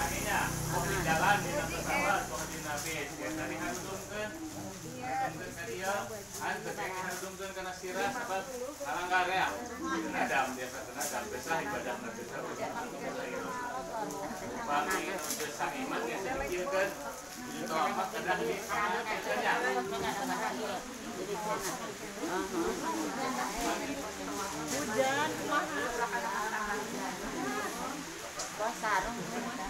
sanginya mau di jalan di pesawat mau di nabis ya tadi handungkeun handungkeun ka dieu an tekeng karena sirah sabab alanggar ya nadam biasa tenadam besar ibadah na biasa bagi biasa iman ya sedikitkeun itu apa kedah di sana biasanya hujan kumaha sarung.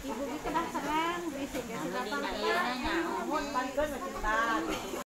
Ibu kita serang, bisik ya. Iya mah cinta.